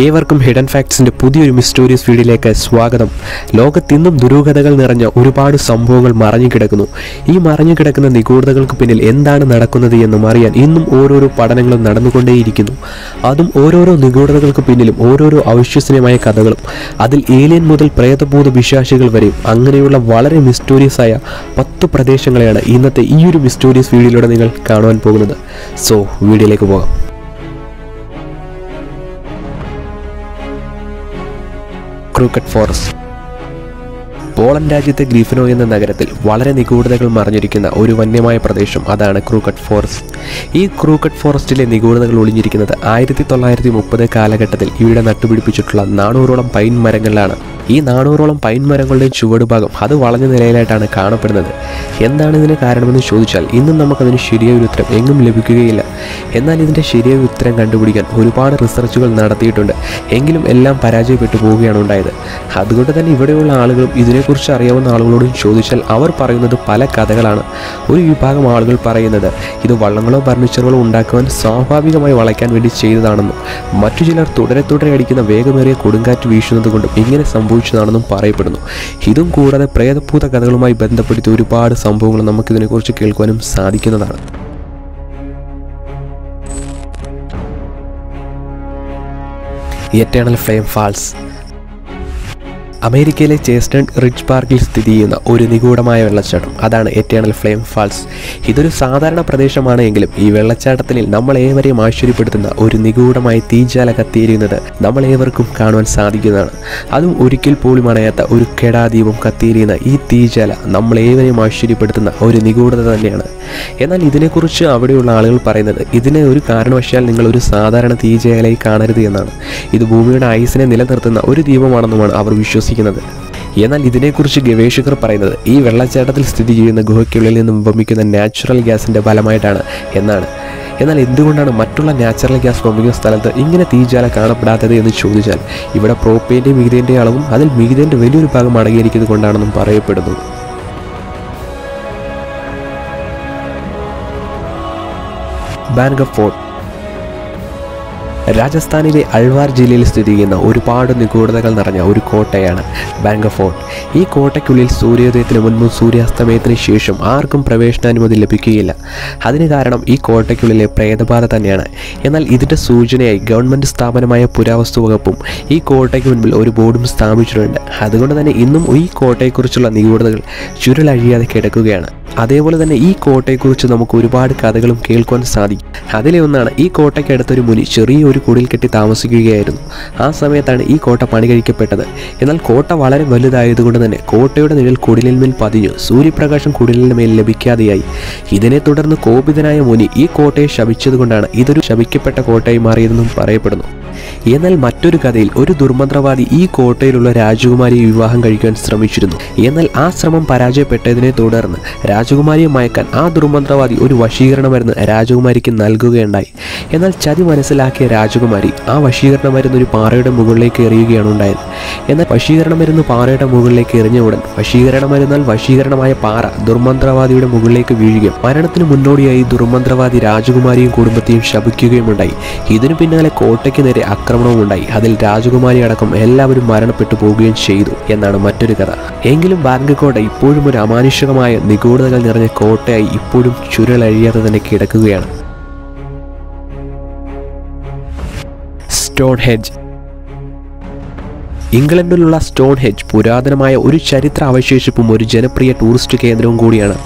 ഏവർക്കും ഹിഡൻ ഫാക്ട്സിന്റെ പുതിയൊരു മിസ്റ്റോറിയസ് വീഡിയോയിലേക്ക് സ്വാഗതം. ലോകത്തിന്നും ദുരൂഹതകൾ നിറഞ്ഞ ഒരുപാട് സംഭവങ്ങൾ മറഞ്ഞു കിടക്കുന്നു. ഈ മറഞ്ഞു കിടക്കുന്ന നിഗൂഢതകൾക്ക് പിന്നിൽ എന്താണ് നടക്കുന്നത് എന്നും അറിയാൻ ഇന്നും ഓരോരോ പഠനങ്ങളും നടന്നുകൊണ്ടേയിരിക്കുന്നു. അതും ഓരോരോ നിഗൂഢതകൾക്ക് പിന്നിലും ഓരോരോ അവിശ്വസനീയമായ കഥകളും. അതിൽ ഏലിയൻ മുതൽ പ്രേതഭൂത വിശ്വാസികൾ വരെയും അങ്ങനെയുള്ള വളരെ മിസ്റ്റോറിയസ് ആയ പത്ത് പ്രദേശങ്ങളെയാണ് ഇന്നത്തെ ഈ ഒരു മിസ്റ്റോറിയസ് വീഡിയോയിലൂടെ നിങ്ങൾ കാണുവാൻ പോകുന്നത്. സോ വീഡിയോയിലേക്ക് പോകാം. Crooked forest. പോളണ്ട് രാജ്യത്തെ ഗ്രീഫനോ എന്ന നഗരത്തിൽ വളരെ നിഗൂഢതകൾ മറിഞ്ഞിരിക്കുന്ന ഒരു വന്യമായ പ്രദേശം അതാണ് ക്രൂക്കറ്റ് ഫോറസ്റ്റ്. ഈ ക്രൂക്കറ്റ് ഫോറസ്റ്റിലെ നിഗൂഢതകൾ ഒളിഞ്ഞിരിക്കുന്നത് ആയിരത്തി തൊള്ളായിരത്തി മുപ്പത് കാലഘട്ടത്തിൽ ഇവിടെ നട്ടുപിടിപ്പിച്ചിട്ടുള്ള നാനൂറോളം പൈൻ മരങ്ങളിലാണ്. ഈ നാനൂറോളം പൈൻ മരങ്ങളുടെ ചുവടുഭാഗം അത് വളഞ്ഞ നിലയിലായിട്ടാണ് കാണപ്പെടുന്നത്. എന്താണ് ഇതിന് കാരണമെന്ന് ചോദിച്ചാൽ ഇന്നും നമുക്കതിന് ശരിയായ ഒരു ഉത്തരം എങ്ങും ലഭിക്കുകയില്ല. എന്നാൽ ഇതിന്റെ ശരിയായ ഉത്തരം കണ്ടുപിടിക്കാൻ ഒരുപാട് റിസർച്ചുകൾ നടത്തിയിട്ടുണ്ട്. എങ്കിലും എല്ലാം പരാജയപ്പെട്ടു പോവുകയാണ് ഉണ്ടായത്. അതുകൊണ്ട് തന്നെ ഇവിടെയുള്ള ആളുകളും ഇതിനെക്കുറിച്ച് അറിയാവുന്ന ആളുകളോടും ചോദിച്ചാൽ അവർ പറയുന്നത് പല കഥകളാണ്. ഒരു വിഭാഗം ആളുകൾ പറയുന്നത് ഇത് വള്ളങ്ങളോ ഫർണിച്ചറുകളോ ഉണ്ടാക്കുവാൻ സ്വാഭാവികമായി വളയ്ക്കാൻ വേണ്ടി ചെയ്തതാണെന്നും മറ്റു ചിലർ തുടരെ തുടരെ അടിക്കുന്ന വേഗമേറിയ കൊടുങ്കാറ്റ് വീശുന്നത് കൊണ്ടും ഇങ്ങനെ സംഭവിച്ചതാണെന്നും പറയപ്പെടുന്നു. ഇതും കൂടാതെ പ്രേതഭൂത കഥകളുമായി ബന്ധപ്പെടുത്തി ഒരുപാട് സംഭവങ്ങൾ നമുക്കിതിനെക്കുറിച്ച് കേൾക്കുവാനും സാധിക്കുന്നതാണ്. എറ്റേണൽ ഫ്ലെയിം ഫാൾസ് അമേരിക്കയിലെ ചേസ്റ്റൺ റിച്ച് പാർക്കിൽ സ്ഥിതി ചെയ്യുന്ന ഒരു നിഗൂഢമായ വെള്ളച്ചാട്ടം. അതാണ് എറ്റേണൽ ഫ്ലെയിം ഫാൾസ് ഇതൊരു സാധാരണ പ്രദേശമാണെങ്കിലും ഈ വെള്ളച്ചാട്ടത്തിൽ നമ്മൾ ഏവരെയും ആശ്ചര്യപ്പെടുത്തുന്ന ഒരു നിഗൂഢമായ തീജാല കത്തിയിരിക്കുന്നത് നമ്മൾ ഏവർക്കും കാണുവാൻ സാധിക്കുന്നതാണ്. അതും ഒരിക്കൽ പോലും അണയാത്ത ഒരു കെടാദീപം കത്തിയിരിക്കുന്ന ഈ തീജാല നമ്മൾ ഏവരെയും ആശ്ചര്യപ്പെടുത്തുന്ന ഒരു നിഗൂഢത തന്നെയാണ്. എന്നാൽ ഇതിനെക്കുറിച്ച് അവിടെയുള്ള ആളുകൾ പറയുന്നത് ഇതിനെ ഒരു കാരണവശാൽ നിങ്ങൾ ഒരു സാധാരണ തീജാലയായി കാണരുത് എന്നാണ്. ഇത് ഭൂമിയുടെ ഐസിനെ നിലനിർത്തുന്ന ഒരു ദീപമാണെന്നുമാണ് അവർ വിശ്വസിക്കുന്നത്. എന്നാൽ ഇതിനെക്കുറിച്ച് ഗവേഷകർ പറയുന്നത് ഈ വെള്ളച്ചാട്ടത്തിൽ സ്ഥിതി ചെയ്യുന്ന ഗുഹയ്ക്കുള്ളിൽ നിന്നും വമിക്കുന്ന നാച്ചുറൽ ഗ്യാസിന്റെ ഫലമായിട്ടാണ് എന്നാണ്. എന്നാൽ എന്തുകൊണ്ടാണ് മറ്റുള്ള നാച്ചുറൽ ഗ്യാസ് ഉപമിക്കുന്ന സ്ഥലത്ത് ഇങ്ങനെ തീജ്വാല കാണപ്പെടാത്തത് എന്ന് ചോദിച്ചാൽ ഇവിടെ പ്രോപ്പേന്റെയും മിഗതേന്റെ അളവും അതിൽ മിഗതേന്റെ വലിയൊരു ഭാഗം അടങ്ങിയിരിക്കുന്നത് കൊണ്ടാണെന്നും പറയപ്പെടുന്നു. ഓഫ് ഫോർട്ട് രാജസ്ഥാനിലെ അൽവാർ ജില്ലയിൽ സ്ഥിതി ചെയ്യുന്ന ഒരുപാട് നിഗൂഢതകൾ നിറഞ്ഞ ഒരു കോട്ടയാണ് ബാങ്ക് ഫോർട്ട്. ഈ കോട്ടയ്ക്കുള്ളിൽ സൂര്യോദയത്തിന് മുൻപും സൂര്യാസ്തമയത്തിന് ശേഷം ആർക്കും പ്രവേശനാനുമതി ലഭിക്കുകയില്ല. അതിന് കാരണം ഈ കോട്ടയ്ക്കുള്ളിലെ പ്രേതബാധ തന്നെയാണ്. എന്നാൽ ഇതിന്റെ സൂചനയായി ഗവൺമെന്റ് സ്ഥാപനമായ പുരാവസ്തു വകുപ്പും ഈ കോട്ടയ്ക്ക് മുൻപിൽ ഒരു ബോർഡും സ്ഥാപിച്ചിട്ടുണ്ട്. അതുകൊണ്ട് തന്നെ ഇന്നും ഈ കോട്ടയെക്കുറിച്ചുള്ള നിഗൂഢതകൾ ചുരുളഴിയാതെ കിടക്കുകയാണ്. അതേപോലെ തന്നെ ഈ കോട്ടയെക്കുറിച്ച് നമുക്ക് ഒരുപാട് കഥകളും കേൾക്കുവാൻ സാധിക്കും. അതിലെ ഒന്നാണ് ഈ കോട്ടയ്ക്കടുത്തൊരു മുനി ചെറിയൊരു കുടിൽ കെട്ടി താമസിക്കുകയായിരുന്നു. ആ സമയത്താണ് ഈ കോട്ട പണി കഴിക്കപ്പെട്ടത് എന്നാൽ കോട്ട വളരെ വലുതായതുകൊണ്ട് തന്നെ കോട്ടയുടെ നിഴൽ കുടിലിന്മേൽ പതിഞ്ഞു. സൂര്യപ്രകാശം കുടിലിന് മേൽ ലഭിക്കാതെയായി. ഇതിനെ തുടർന്ന് കോപിതനായ മുനി ഈ കോട്ടയെ ശപിച്ചതുകൊണ്ടാണ് ഇതൊരു ശപിക്കപ്പെട്ട കോട്ടയായി മാറിയതെന്നും പറയപ്പെടുന്നു. എന്നാൽ മറ്റൊരു കഥയിൽ ഒരു ദുർമന്ത്രവാദി ഈ കോട്ടയിലുള്ള രാജകുമാരിയെ വിവാഹം കഴിക്കാൻ ശ്രമിച്ചിരുന്നു. എന്നാൽ ആ ശ്രമം പരാജയപ്പെട്ടതിനെ തുടർന്ന് രാജകുമാരിയെ മയക്കാൻ ആ ദുർമന്ത്രവാദി ഒരു വശീകരണ മരുന്ന് രാജകുമാരിക്ക് നൽകുകയുണ്ടായി. എന്നാൽ ചതി മനസ്സിലാക്കിയ രാജകുമാരി ആ വശീകരണ മരുന്ന് ഒരു പാറയുടെ മുകളിലേക്ക് എറിയുകയാണ് ഉണ്ടായത്. എന്നാൽ വശീകരണ മരുന്ന് പാറയുടെ മുകളിലേക്ക് എറിഞ്ഞ ഉടൻ വശീകരണ മരുന്നാൽ വശീകരണമായ പാറ ദുർമന്ത്രവാദിയുടെ മുകളിലേക്ക് വീഴുകയും മരണത്തിന് മുന്നോടിയായി ദുർമന്ത്രവാദി രാജകുമാരിയും കുടുംബത്തെയും ശപിക്കുകയുമുണ്ടായി. ഇതിനു പിന്നാലെ കോട്ടയ്ക്ക് നേരെ ആക്രമണവും ഉണ്ടായി. അതിൽ രാജകുമാരി അടക്കം എല്ലാവരും മരണപ്പെട്ടു പോവുകയും ചെയ്തു എന്നാണ് മറ്റൊരു കഥ. എങ്കിലും ബാങ്ക് കോട്ട ഇപ്പോഴും ഒരു അമാനുഷികമായ നിഗൂഢതകൾ നിറഞ്ഞ കോട്ടയായി ഇപ്പോഴും ചുരുളഴിയാതെ തന്നെ കിടക്കുകയാണ്. സ്റ്റോൺ ഹെഡ്ജ് ഇംഗ്ലണ്ടിലുള്ള സ്റ്റോൺ ഹെഡ്ജ് പുരാതനമായ ഒരു ചരിത്ര അവശേഷിപ്പും ഒരു ജനപ്രിയ ടൂറിസ്റ്റ് കേന്ദ്രവും കൂടിയാണ്.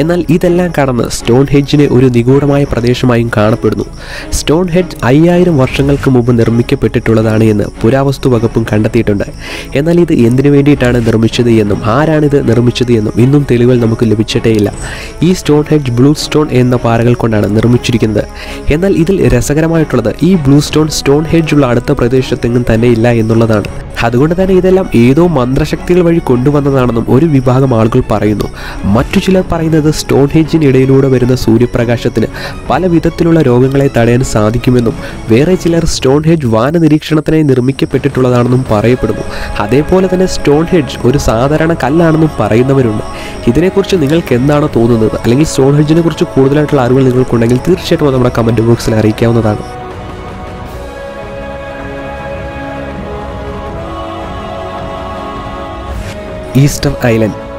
എന്നാൽ ഇതെല്ലാം കടന്ന് സ്റ്റോൺ ഹെഡ്ജിനെ ഒരു നിഗൂഢമായ പ്രദേശമായും കാണപ്പെടുന്നു. സ്റ്റോൺ ഹെഡ്ജ് അയ്യായിരം വർഷങ്ങൾക്ക് മുമ്പ് നിർമ്മിക്കപ്പെട്ടിട്ടുള്ളതാണ് എന്ന് പുരാവസ്തു വകുപ്പും കണ്ടെത്തിയിട്ടുണ്ട്. എന്നാൽ ഇത് എന്തിനു വേണ്ടിയിട്ടാണ് നിർമ്മിച്ചത് എന്നും ആരാണിത് നിർമ്മിച്ചത് എന്നും ഇന്നും തെളിവുകൾ നമുക്ക് ലഭിച്ചിട്ടേയില്ല. ഈ സ്റ്റോൺ ഹെഡ്ജ് ബ്ലൂ സ്റ്റോൺ എന്ന പാറകൾ കൊണ്ടാണ് നിർമ്മിച്ചിരിക്കുന്നത്. എന്നാൽ ഇതിൽ രസകരമായിട്ടുള്ളത് ഈ ബ്ലൂ സ്റ്റോൺ സ്റ്റോൺ ഹെഡ്ജുള്ള അടുത്ത പ്രദേശത്തെങ്ങും തന്നെ ഇല്ല എന്നുള്ളതാണ്. അതുകൊണ്ട് തന്നെ ഇതെല്ലാം ഏതോ മന്ത്രശക്തികൾ വഴി കൊണ്ടുവന്നതാണെന്നും ഒരു വിഭാഗം ആളുകൾ പറയുന്നു. മറ്റു ചിലർ പറയുന്നത് സ്റ്റോൺ ഹെഞ്ചിനിടയിലൂടെ വരുന്ന സൂര്യപ്രകാശത്തിന് പല വിധത്തിലുള്ള രോഗങ്ങളെ തടയാൻ സാധിക്കുമെന്നും വേറെ ചിലർ സ്റ്റോൺ ഹെഡ്ജ് വാന നിരീക്ഷണത്തിനായി നിർമ്മിക്കപ്പെട്ടിട്ടുള്ളതാണെന്നും പറയപ്പെടുന്നു. അതേപോലെ തന്നെ സ്റ്റോൺ ഹെഡ്ജ് ഒരു സാധാരണ കല്ലാണെന്നും പറയുന്നവരുണ്ട്. ഇതിനെക്കുറിച്ച് നിങ്ങൾക്ക് എന്താണ് തോന്നുന്നത്? അല്ലെങ്കിൽ സ്റ്റോൺ ഹെഡ്ജിനെ കുറിച്ച് കൂടുതലായിട്ടുള്ള അറിവുകൾ നിങ്ങൾക്കുണ്ടെങ്കിൽ തീർച്ചയായിട്ടും നമ്മുടെ കമന്റ് ബോക്സിൽ അറിയിക്കാവുന്നതാണ്. Easter island.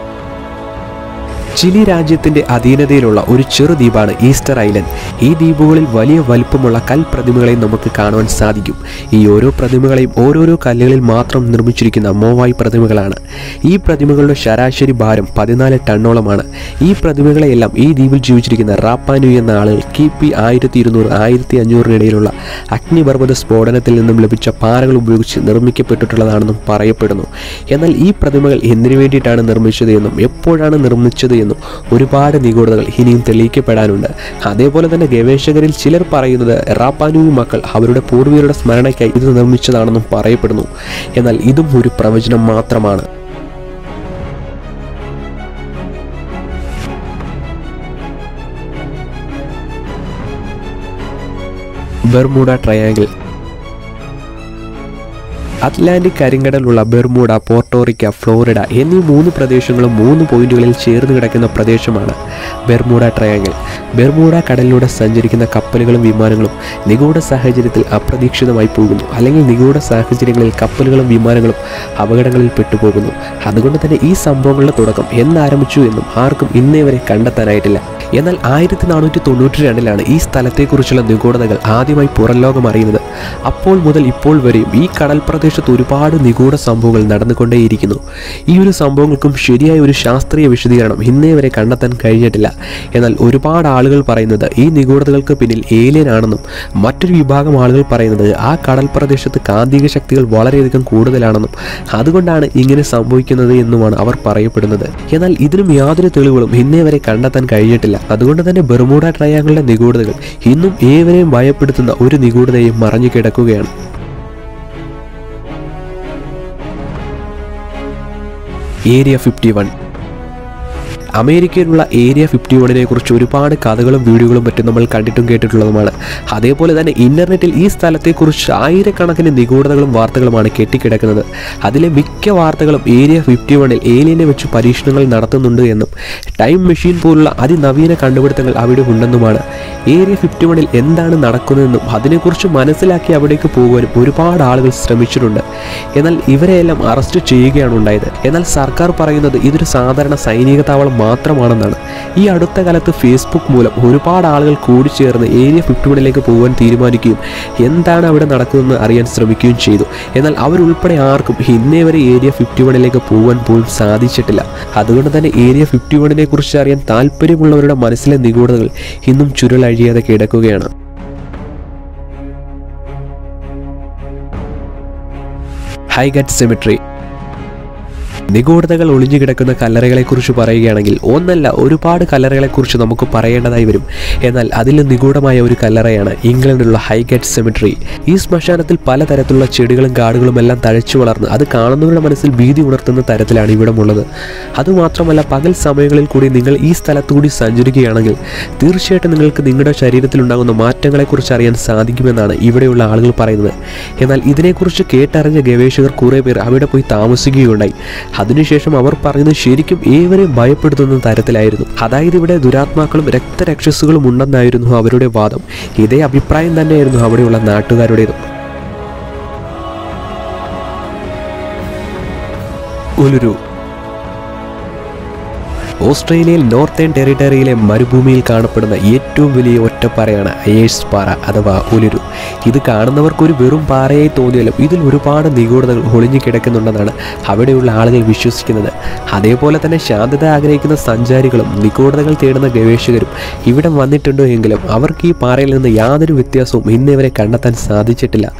ചിലി രാജ്യത്തിന്റെ അധീനതയിലുള്ള ഒരു ചെറു ദ്വീപാണ് ഈസ്റ്റർ ഐലൻഡ്. ഈ ദ്വീപുകളിൽ വലിയ വലിപ്പമുള്ള കൽപ്രതിമകളെയും നമുക്ക് കാണുവാൻ സാധിക്കും. ഈ ഓരോ പ്രതിമകളെയും ഓരോരോ കല്ലുകളിൽ മാത്രം നിർമ്മിച്ചിരിക്കുന്ന മോവായി പ്രതിമകളാണ്. ഈ പ്രതിമകളുടെ ശരാശരി ഭാരം പതിനാല് ടണ്ണോളമാണ്. ഈ പ്രതിമകളെയെല്ലാം ഈ ദ്വീപിൽ ജീവിച്ചിരിക്കുന്ന റാപ്പാനു എന്ന ആളുകൾ കി പി ആയിരത്തി ഇരുന്നൂറ് ആയിരത്തി അഞ്ഞൂറിനിടയിലുള്ള അഗ്നിപർവത സ്ഫോടനത്തിൽ നിന്നും ലഭിച്ച പാറകൾ ഉപയോഗിച്ച് നിർമ്മിക്കപ്പെട്ടിട്ടുള്ളതാണെന്നും പറയപ്പെടുന്നു. എന്നാൽ ഈ പ്രതിമകൾ എന്തിനു വേണ്ടിയിട്ടാണ് നിർമ്മിച്ചത് എന്നും എപ്പോഴാണ് നിർമ്മിച്ചത് എന്നും ഒരുപാട് നിഗൂഢതകൾ ഇനിയും തെളിയിക്കപ്പെടാനുണ്ട്. അതേപോലെ തന്നെ ഗവേഷകരിൽ ചിലർ പറയുന്നത് റാപ്പാനു മക്കൾ അവരുടെ പൂർവികരുടെ സ്മരണയ്ക്കായി ഇത് നിർമ്മിച്ചതാണെന്നും പറയപ്പെടുന്നു. എന്നാൽ ഇതും ഒരു പ്രവചനം മാത്രമാണ്. ബെർമുഡ ട്രയാങ്കിൾ അറ്റ്ലാന്റിക് കരിങ്കടലുള്ള ബെർമൂഡ പോർട്ടോറിക്ക ഫ്ലോറിഡ എന്നീ മൂന്ന് പ്രദേശങ്ങളും മൂന്ന് പോയിന്റുകളിൽ ചേർന്ന് കിടക്കുന്ന പ്രദേശമാണ് ബെർമൂഡ ട്രയാങ്കിൾ. ബെർമൂഡ കടലിലൂടെ സഞ്ചരിക്കുന്ന കപ്പലുകളും വിമാനങ്ങളും നിഗൂഢ സാഹചര്യത്തിൽ അപ്രതീക്ഷിതമായി പോകുന്നു. അല്ലെങ്കിൽ നിഗൂഢ സാഹചര്യങ്ങളിൽ കപ്പലുകളും വിമാനങ്ങളും അപകടങ്ങളിൽ പെട്ടുപോകുന്നു. അതുകൊണ്ട് തന്നെ ഈ സംഭവങ്ങളുടെ തുടക്കം എന്നാരംഭിച്ചു എന്നും ആർക്കും ഇന്നേ വരെ കണ്ടെത്താനായിട്ടില്ല. എന്നാൽ ആയിരത്തി നാനൂറ്റി തൊണ്ണൂറ്റി രണ്ടിലാണ് ഈ സ്ഥലത്തെക്കുറിച്ചുള്ള നിഗൂഢതകൾ ആദ്യമായി പുറം ലോകം അറിയുന്നത്. അപ്പോൾ മുതൽ ഇപ്പോൾ വരെയും ഈ കടൽ പ്രദേശത്ത് ഒരുപാട് നിഗൂഢ സംഭവങ്ങൾ നടന്നുകൊണ്ടേയിരിക്കുന്നു. ഈ ഒരു സംഭവങ്ങൾക്കും ശരിയായ ഒരു ശാസ്ത്രീയ വിശദീകരണം ഇന്നേ വരെ കണ്ടെത്താൻ കഴിഞ്ഞിട്ടില്ല. എന്നാൽ ഒരുപാട് ആളുകൾ പറയുന്നത് ഈ നിഗൂഢതകൾക്ക് പിന്നിൽ ഏലിയൻ ആണെന്നും മറ്റൊരു വിഭാഗം ആളുകൾ പറയുന്നത് ആ കടൽ പ്രദേശത്ത് കാന്തിക ശക്തികൾ വളരെയധികം കൂടുതലാണെന്നും അതുകൊണ്ടാണ് ഇങ്ങനെ സംഭവിക്കുന്നത് എന്നുമാണ് അവർ പറയപ്പെടുന്നത്. എന്നാൽ ഇതിനും യാതൊരു തെളിവുകളും ഇന്നേ വരെ കണ്ടെത്താൻ കഴിഞ്ഞിട്ടില്ല. അതുകൊണ്ട് തന്നെ ബെർമൂഡ ട്രയാങ്കിളിന്റെ നിഗൂഢതകൾ ഇന്നും ഏവരെയും ഭയപ്പെടുത്തുന്ന ഒരു നിഗൂഢതയും മറഞ്ഞു കിടക്കുകയാണ്. ഏരിയ ഫിഫ്റ്റി വൺ അമേരിക്കയിലുള്ള ഏരിയ ഫിഫ്റ്റി വണ്ണിനെ കുറിച്ച് ഒരുപാട് കഥകളും വീഡിയോകളും മറ്റും നമ്മൾ കണ്ടിട്ടും കേട്ടിട്ടുള്ളതുമാണ്. അതേപോലെ തന്നെ ഇന്റർനെറ്റിൽ ഈ സ്ഥലത്തെക്കുറിച്ച് ആയിരക്കണക്കിന് നിഗൂഢതകളും വാർത്തകളുമാണ് കെട്ടിക്കിടക്കുന്നത്. അതിലെ മിക്ക വാർത്തകളും ഏരിയ ഫിഫ്റ്റി വണ്ണിൽ ഏലിയനെ വെച്ച് പരീക്ഷണങ്ങൾ നടത്തുന്നുണ്ട് എന്നും ടൈം മെഷീൻ പോലുള്ള അതിനവീന കണ്ടുപിടുത്തങ്ങൾ അവിടെ ഉണ്ടെന്നുമാണ്. ഏരിയ ഫിഫ്റ്റി വണ്ണിൽ എന്താണ് നടക്കുന്നതെന്നും അതിനെക്കുറിച്ച് മനസ്സിലാക്കി അവിടേക്ക് പോകുവാനും ഒരുപാട് ആളുകൾ ശ്രമിച്ചിട്ടുണ്ട്. എന്നാൽ ഇവരെയെല്ലാം അറസ്റ്റ് ചെയ്യുകയാണ് ഉണ്ടായത്. എന്നാൽ സർക്കാർ പറയുന്നത് ഇതൊരു സാധാരണ സൈനിക താവളം മാത്രമാണെന്നാണ്. ഈ അടുത്ത കാലത്ത് ഫേസ്ബുക്ക് മൂലം ഒരുപാട് ആളുകൾ കൂടിച്ചേർന്ന് ഏരിയ ഫിഫ്റ്റി വണ്ണിലേക്ക് പോകാൻ തീരുമാനിക്കുകയും എന്താണ് അവിടെ നടക്കുന്നതെന്ന് അറിയാൻ ശ്രമിക്കുകയും ചെയ്തു. എന്നാൽ അവരുൾപ്പെടെ ആർക്കും ഇന്നേ വരെ ഏരിയ ഫിഫ്റ്റി വണ്ണിലേക്ക് പോകാൻ പോലും സാധിച്ചിട്ടില്ല. അതുകൊണ്ട് തന്നെ ഏരിയ ഫിഫ്റ്റി വണ്ണിനെ കുറിച്ച് അറിയാൻ താല്പര്യമുള്ളവരുടെ മനസ്സിലെ നിഗൂഢതകൾ ഇന്നും ചുരുളഴിയാതെ കിടക്കുകയാണ്. ഹൈഗറ്റ് സെമിട്രി നിഗൂഢതകൾ ഒളിഞ്ഞു കിടക്കുന്ന കല്ലറകളെക്കുറിച്ച് പറയുകയാണെങ്കിൽ ഒന്നല്ല ഒരുപാട് കല്ലറകളെക്കുറിച്ച് നമുക്ക് പറയേണ്ടതായി വരും. എന്നാൽ അതിൽ നിഗൂഢമായ ഒരു കല്ലറയാണ് ഇംഗ്ലണ്ടിലുള്ള ഹൈഗേറ്റ് സെമിട്രി. ഈ ശ്മശാനത്തിൽ പലതരത്തിലുള്ള ചെടികളും കാടുകളും എല്ലാം തഴച്ചു വളർന്ന് അത് കാണുന്നവരുടെ മനസ്സിൽ ഭീതി ഉണർത്തുന്ന തരത്തിലാണ് ഇവിടമുള്ളത് അതുമാത്രമല്ല പകൽ സമയങ്ങളിൽ കൂടി നിങ്ങൾ ഈ സ്ഥലത്തുകൂടി സഞ്ചരിക്കുകയാണെങ്കിൽ തീർച്ചയായിട്ടും നിങ്ങൾക്ക് നിങ്ങളുടെ ശരീരത്തിൽ ഉണ്ടാകുന്ന മാറ്റങ്ങളെക്കുറിച്ച് അറിയാൻ സാധിക്കുമെന്നാണ് ഇവിടെയുള്ള ആളുകൾ പറയുന്നത്. എന്നാൽ ഇതിനെക്കുറിച്ച് കേട്ടറിഞ്ഞ ഗവേഷകർ കുറേ പേർ അവിടെ പോയി താമസിക്കുകയുണ്ടായി. അതിനുശേഷം അവർ പറയുന്നത് ശരിക്കും ഏവരെയും ഭയപ്പെടുത്തുന്ന തരത്തിലായിരുന്നു. അതായത് ഇവിടെ ദുരാത്മാക്കളും രക്തരക്ഷസുകളും ഉണ്ടെന്നായിരുന്നു അവരുടെ വാദം. ഇതേ അഭിപ്രായം തന്നെയായിരുന്നു അവിടെയുള്ള നാട്ടുകാരുടേതും. ഉലുരു. ഓസ്ട്രേലിയയിൽ നോർത്തേൺ ടെറിട്ടറിയിലെ മരുഭൂമിയിൽ കാണപ്പെടുന്ന ഏറ്റവും വലിയ ഒറ്റപ്പാറയാണ് അയേഴ്സ് പാറ അഥവാ ഉലുരു. ഇത് കാണുന്നവർക്ക് ഒരു വെറും പാറയായി തോന്നിയാലും ഇതിൽ ഒരുപാട് നിഗൂഢതകൾ ഒളിഞ്ഞു കിടക്കുന്നുണ്ടെന്നാണ് അവിടെയുള്ള ആളുകൾ വിശ്വസിക്കുന്നത്. അതേപോലെ തന്നെ ശാന്തത ആഗ്രഹിക്കുന്ന സഞ്ചാരികളും നിഗൂഢതകൾ തേടുന്ന ഗവേഷകരും ഇവിടെ വന്നിട്ടുണ്ടോ എങ്കിലും അവർക്ക് ഈ പാറയിൽ നിന്ന് യാതൊരു വ്യത്യാസവും ഇന്നേവരെ കണ്ടെത്താൻ സാധിച്ചിട്ടില്ല.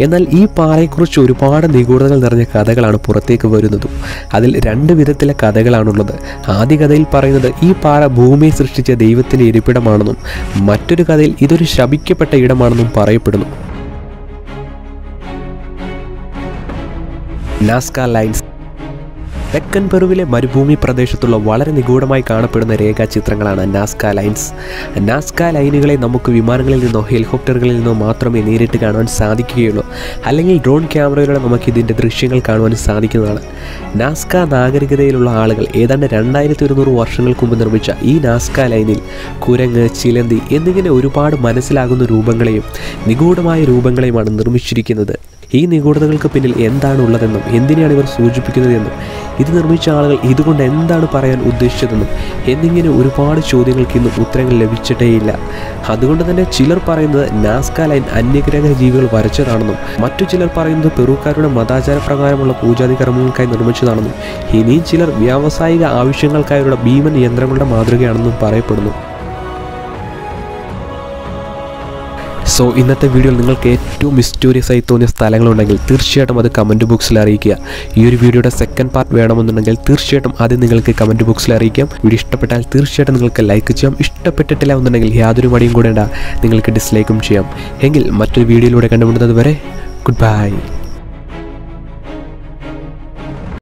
എന്നാൽ ഈ പാറയെക്കുറിച്ച് ഒരുപാട് നിഗൂഢതകൾ നിറഞ്ഞ കഥകളാണ് പുറത്തേക്ക് വരുന്നതും. അതിൽ രണ്ട് വിധത്തിലെ കഥകളാണുള്ളത്. ആദ്യ കഥയിൽ പറയുന്നത് ഈ പാറ ഭൂമിയെ സൃഷ്ടിച്ച ദൈവത്തിന്റെ ഇരിപ്പിടമാണെന്നും മറ്റൊരു കഥയിൽ ഇതൊരു ശപിക്കപ്പെട്ട ഇടമാണെന്നും പറയപ്പെടുന്നു നാസ്ക ലൈൻസ് തെക്കൻ പെറുവിലെ മരുഭൂമി പ്രദേശത്തുള്ള വളരെ നിഗൂഢമായി കാണപ്പെടുന്ന രേഖാചിത്രങ്ങളാണ് നാസ്ക ലൈൻസ്. നാസ്ക ലൈനുകളെ നമുക്ക് വിമാനങ്ങളിൽ നിന്നോ ഹെലികോപ്റ്ററുകളിൽ നിന്നോ മാത്രമേ നേരിട്ട് കാണുവാൻ സാധിക്കുകയുള്ളൂ. അല്ലെങ്കിൽ ഡ്രോൺ ക്യാമറയിലൂടെ നമുക്ക് ഇതിന്റെ ദൃശ്യങ്ങൾ കാണുവാൻ സാധിക്കുന്നതാണ്. നാസ്ക നാഗരികതയിലുള്ള ആളുകൾ ഏതാണ്ട് രണ്ടായിരത്തി ഒരുന്നൂറ് വർഷങ്ങൾക്ക് മുമ്പ് നിർമ്മിച്ച ഈ നാസ്ക ലൈനിൽ കുരങ്ങ് ചിലന്തി എന്നിങ്ങനെ ഒരുപാട് മനസ്സിലാകുന്ന രൂപങ്ങളെയും നിഗൂഢമായ രൂപങ്ങളെയുമാണ് നിർമ്മിച്ചിരിക്കുന്നത്. ഈ നിഗൂഢതകൾക്ക് പിന്നിൽ എന്താണ് ഉള്ളതെന്നും എന്തിനാണ് ഇവർ സൂചിപ്പിക്കുന്നതെന്നും ഇത് നിർമ്മിച്ച ആളുകൾ ഇതുകൊണ്ട് എന്താണ് പറയാൻ ഉദ്ദേശിച്ചതെന്നും എന്നിങ്ങനെ ഒരുപാട് ചോദ്യങ്ങൾക്ക് ഇന്നും ഉത്തരങ്ങൾ ലഭിച്ചിട്ടേയില്ല. അതുകൊണ്ട് തന്നെ ചിലർ പറയുന്നത് നാസ്ക ലൈൻ അന്യഗ്രഹ ജീവികൾ വരച്ചതാണെന്നും മറ്റു ചിലർ പറയുന്നത് പെറുക്കാരുടെ മതാചാര പ്രകാരമുള്ള പൂജാതി കർമ്മങ്ങൾക്കായി നിർമ്മിച്ചതാണെന്നും ഇനിയും ചിലർ വ്യാവസായിക ആവശ്യങ്ങൾക്കായുള്ള ഭീമൻ യന്ത്രങ്ങളുടെ മാതൃകയാണെന്നും പറയപ്പെടുന്നു. സോ ഇന്നത്തെ വീഡിയോയിൽ നിങ്ങൾക്ക് ഏറ്റവും മിസ്റ്റീരിയസ് ആയി തോന്നിയ സ്ഥലങ്ങളുണ്ടെങ്കിൽ തീർച്ചയായിട്ടും അത് കമന്റ് ബോക്സിൽ അറിയിക്കുക. ഈ ഒരു വീഡിയോയുടെ സെക്കൻഡ് പാർട്ട് വേണമെന്നുണ്ടെങ്കിൽ തീർച്ചയായിട്ടും അത് നിങ്ങൾക്ക് കമന്റ് ബോക്സിൽ അറിയിക്കാം. വീഡിയോ ഇഷ്ടപ്പെട്ടാൽ തീർച്ചയായിട്ടും നിങ്ങൾക്ക് ലൈക്ക് ചെയ്യാം. ഇഷ്ടപ്പെട്ടിട്ടില്ല എന്നുണ്ടെങ്കിൽ യാതൊരു മടിയും കൂടേണ്ട നിങ്ങൾക്ക് ഡിസ്ലൈക്കും ചെയ്യാം. എങ്കിൽ മറ്റൊരു വീഡിയോയിലൂടെ കണ്ടുമുട്ടുന്നത് വരെ ഗുഡ് ബൈ